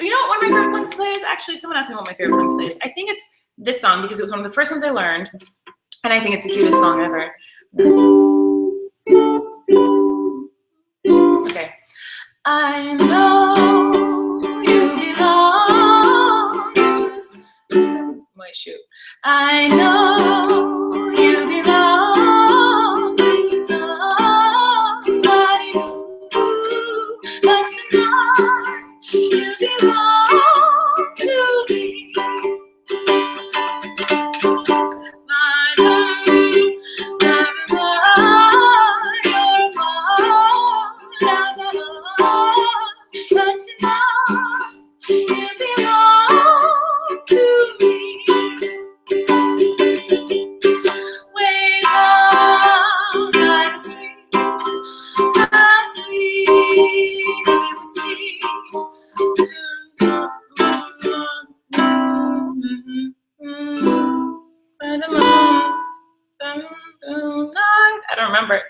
You know what one of my favorite songs to play is? Actually, someone asked me what my favorite song to play is. I think it's this song because it was one of the first ones I learned, and I think it's the cutest song ever. Okay. I know you belong wait, shoot. I know you belong but tonight tonight you belong to me. Way down street. I don't remember.